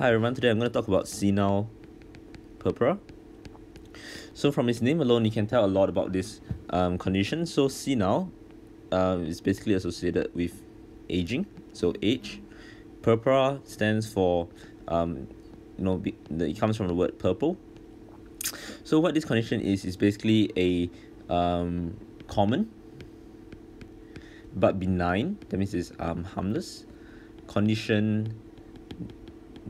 Hi everyone, today I'm going to talk about senile purpura. So from its name alone, you can tell a lot about this um, condition. So senile uh, is basically associated with aging, so age. Purpura stands for, um, you know, it comes from the word purple. So what this condition is, is basically a um, common but benign, that means it's um, harmless, condition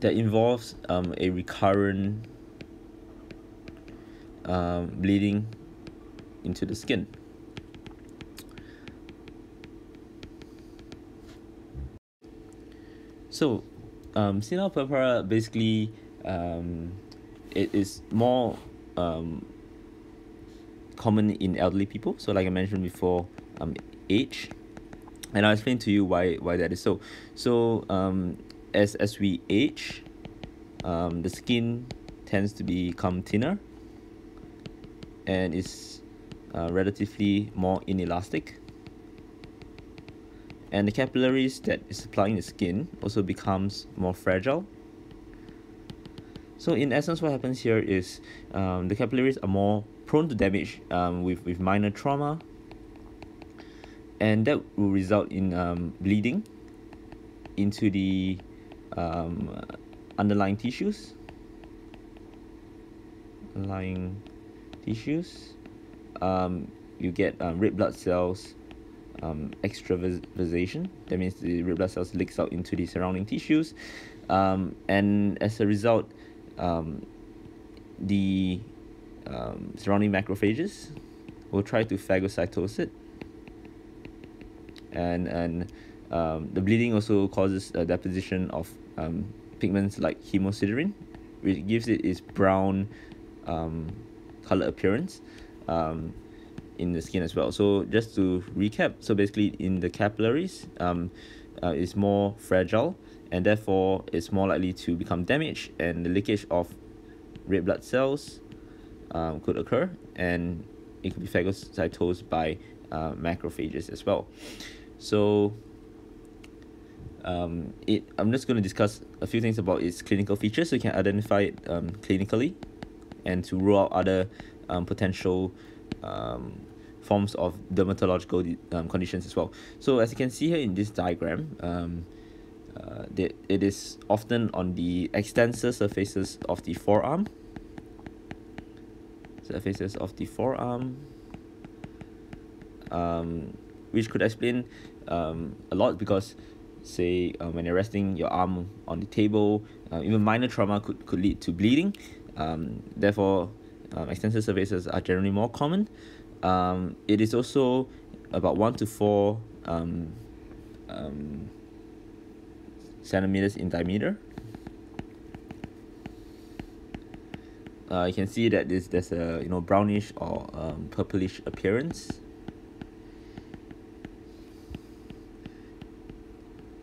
that involves um, a recurrent um, bleeding into the skin. So, um, senile purpura basically um, it is more um, common in elderly people. So, like I mentioned before, um, age, and I'll explain to you why why that is so. So, um, as as we age, um, the skin tends to become thinner and is uh, relatively more inelastic. And the capillaries that is supplying the skin also becomes more fragile. So in essence, what happens here is um, the capillaries are more prone to damage um, with, with minor trauma and that will result in um, bleeding into the um, underlying tissues. Underlying tissues. Um, you get um, red blood cells um, extravasation. That means the red blood cells leaks out into the surrounding tissues. Um, and as a result um, the um, surrounding macrophages will try to phagocytose it. And and um, the bleeding also causes a deposition of um, pigments like hemosiderin, which gives it its brown um, color appearance um, in the skin as well. So just to recap, so basically in the capillaries, um, uh, it's more fragile and therefore it's more likely to become damaged and the leakage of red blood cells um, could occur and it could be phagocytosed by uh, macrophages as well. So um, it I'm just going to discuss a few things about its clinical features so you can identify it um, clinically and to rule out other um, potential um, forms of dermatological um, conditions as well. So as you can see here in this diagram, um, uh, that it is often on the extensor surfaces of the forearm, surfaces of the forearm, um, which could explain um, a lot because say uh, when you're resting your arm on the table uh, even minor trauma could, could lead to bleeding. Um, therefore um, extensor surfaces are generally more common. Um, it is also about 1 to 4 um, um, centimeters in diameter. Uh, you can see that this there's a you know brownish or um, purplish appearance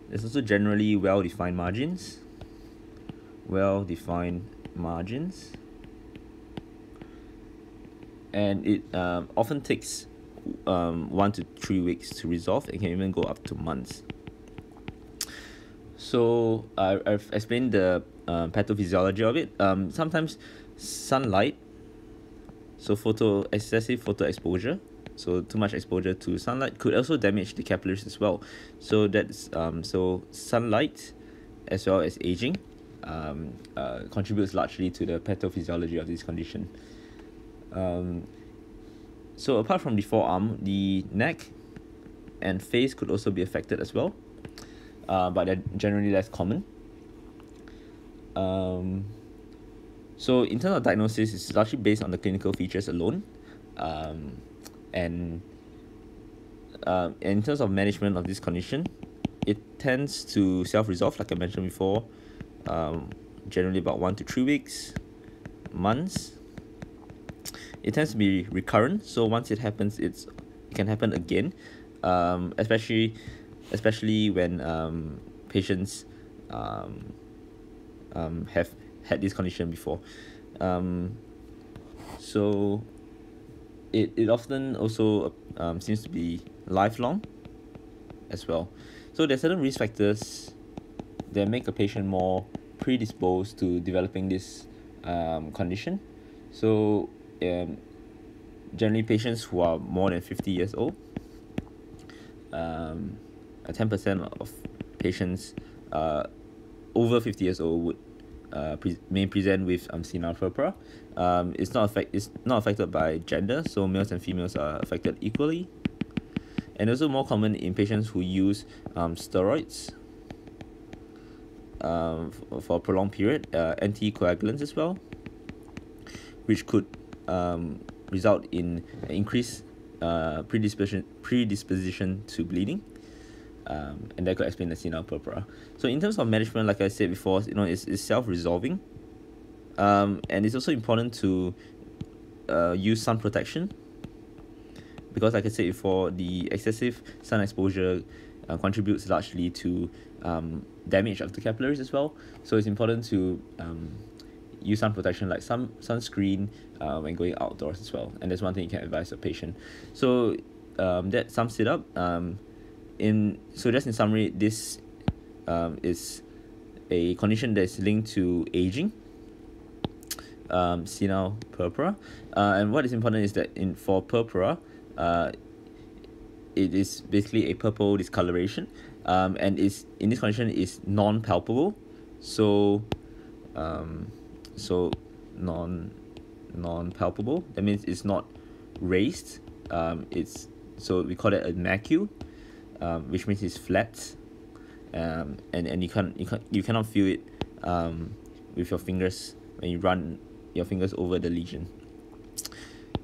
There's also generally well-defined margins. Well-defined margins. And it um, often takes um, one to three weeks to resolve. It can even go up to months. So I, I've explained the uh, pathophysiology of it. Um, sometimes sunlight, so photo excessive photo exposure, so too much exposure to sunlight could also damage the capillaries as well. So that's um so sunlight as well as aging um uh, contributes largely to the pathophysiology of this condition. Um so apart from the forearm the neck and face could also be affected as well uh, but they're generally less common. Um so in terms of diagnosis it's largely based on the clinical features alone. Um and uh, in terms of management of this condition it tends to self-resolve like I mentioned before um, generally about one to three weeks months. It tends to be recurrent so once it happens it's it can happen again um, especially especially when um, patients um, um, have had this condition before. Um, so it, it often also um, seems to be lifelong as well. So there's certain risk factors that make a patient more predisposed to developing this um, condition. So um, generally patients who are more than 50 years old um, 10% of patients uh, over 50 years old would uh, pre- may present with um, senile. Um, it's not affect it's not affected by gender, so males and females are affected equally. And also more common in patients who use um, steroids um, for, for a prolonged period, uh, anticoagulants as well, which could um, result in increased uh, predisposition predisposition to bleeding um, and that could explain the senile purpura. So in terms of management, like I said before, you know, it's, it's self-resolving, um, and it's also important to uh, use sun protection because, like I said before, the excessive sun exposure uh, contributes largely to um, damage of the capillaries as well. So it's important to um, use sun protection like sun sunscreen uh, when going outdoors as well. And that's one thing you can advise a patient. So um, that sums it up. Um, in so just in summary, this um, is a condition that is linked to aging, um, senile purpura, uh, and what is important is that in for purpura, uh, it is basically a purple discoloration, um, and is in this condition is non-palpable, so, um, so non non-palpable. That means it's not raised. Um, it's so we call it a macule um, which means it's flat um, and and you can't you can't you cannot feel it um, with your fingers when you run your fingers over the lesion.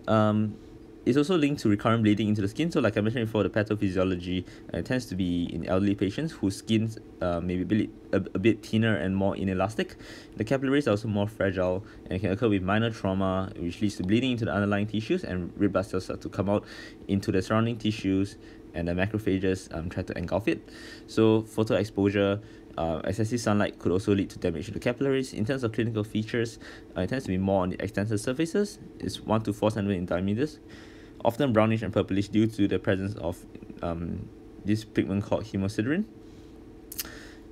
Um, it's also linked to recurrent bleeding into the skin. So, like I mentioned before, the pathophysiology uh, tends to be in elderly patients whose skins uh, may be a, a bit thinner and more inelastic. The capillaries are also more fragile and can occur with minor trauma, which leads to bleeding into the underlying tissues, and red blood cells start to come out into the surrounding tissues, and the macrophages um, try to engulf it. So, photo exposure uh, excessive sunlight could also lead to damage to the capillaries. In terms of clinical features, uh, it tends to be more on the extensor surfaces. It's 1 to 4 centimeters in diameters often brownish and purplish due to the presence of um, this pigment called hemosiderin.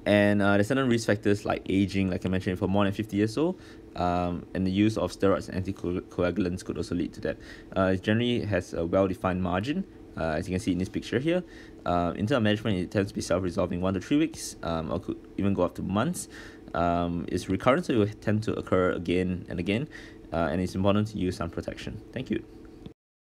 And uh, there's certain risk factors like aging, like I mentioned, for more than 50 years old, um, and the use of steroids and anticoagulants could also lead to that. Uh, it generally has a well-defined margin, uh, as you can see in this picture here. Uh, in terms of management, it tends to be self-resolving one to three weeks, um, or could even go up to months. Um, it's recurrent, so it will tend to occur again and again, uh, and it's important to use sun protection. Thank you.